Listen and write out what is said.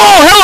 Oh, help!